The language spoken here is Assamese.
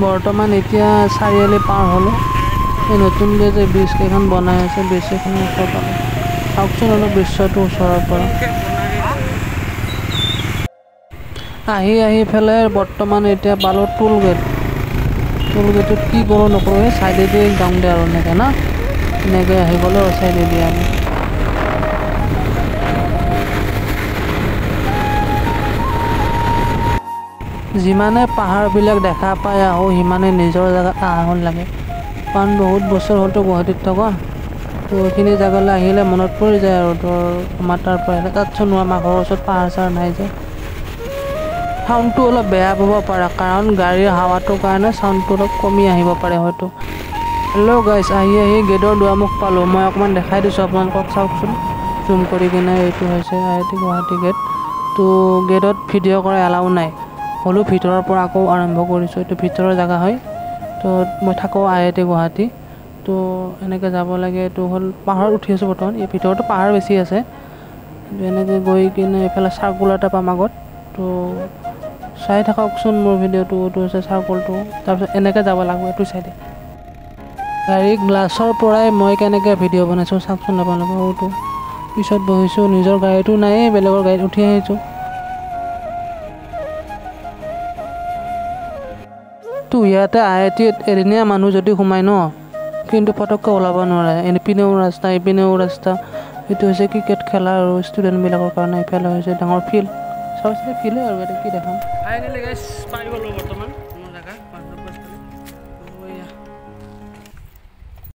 বৰ্তমান এতিয়া চাৰিআলি পাৰ হ'লোঁ। এই নতুনকৈ যে ব্ৰিজ কেইখন বনাই আছে ব্ৰিজ কেইখনৰ ওচৰ পালোঁ চাওকচোন অলপ দৃশ্যটো ওচৰৰ পৰা। আহি আহি পেলাই বৰ্তমান এতিয়া পালোঁ টোল গেট টোল গেটত কি কৰোঁ নকৰোঁ এই ছাইডেদি যাওঁ দে আৰু এনেকৈ না? এনেকৈ আহি গ'লে আৰু ছাইডেদি আমি। যিমানে পাহাৰবিলাক দেখা পাই আহোঁ সিমানে নিজৰ জেগাত আহোঁ লাগে। কাৰণ বহুত বছৰ হ'লতো গুৱাহাটীত থকা। তো এইখিনি জেগালৈ আহিলে মনত পৰি যায় আৰু তোৰ আমাৰ তাৰ পৰা। আহিলে তাতচোন আমাৰ ঘৰৰ ওচৰত পাহাৰ চাহাৰ নাই যে। চাউণ্ডটো অলপ বেয়া পাব পাৰে কাৰণ গাড়ীৰ হাৱাটোৰ কাৰণে চাউণ্ডটো অলপ কমি আহিব পাৰে হয়তো। হেল্ল' গাইছ আহি আহি গেটৰ দুৱাৰমুখ পালোঁ। মই অকণমান দেখাই দিছোঁ আপোনালোকক চাওকচোন। জুম কৰি কিনে এইটো হৈছে I I T Guwahati gate. তো গেটত ভিডিঅ' কৰা এলাও নাই। হ'লেও ভিতৰৰ পৰা আকৌ আৰম্ভ কৰিছোঁ এইটো ভিতৰৰ জেগা হয়। তো মই থাকোঁ আই আই টি গুৱাহাটী। তো এনেকৈ যাব লাগে এইটো হ'ল পাহাৰত উঠি আছোঁ বৰ্তমান। এই ভিতৰতো পাহাৰ বেছি আছে। এনেকৈ গৈ কিনে এইফালে চাৰ্কুল এটা পাম আগত। তো চাই থাককচোন মোৰ ভিডিঅ'টো এইটো হৈছে চাৰ্কুলটো তাৰপিছত এনেকৈ যাব লাগিব এইটো চাইডে। গাড়ী গ্লাছৰ পৰাই মই কেনেকৈ ভিডিঅ' বনাইছোঁ চাওকচোন আপোনালোকে সৰুটো পিছত বহিছোঁ নিজৰ গাড়ীটো নায়েই বেলেগৰ গাড়ীত উঠি আহিছোঁ। তো ইয়াতে আই আই টিত এদিনীয়া মানুহ যদি সোমাই ন কিন্তু পটককৈ ওলাব নোৱাৰে। ইপিনেও ৰাস্তা ইপিনেও ৰাস্তা। এইটো হৈছে ক্ৰিকেট খেলা আৰু ষ্টুডেণ্টবিলাকৰ কাৰণে ইফালে হৈছে ডাঙৰ ফিল্ড। চাইছিলে ফিল্ডে আৰু ইয়াতে কি দেখাম। বৰ্তমান।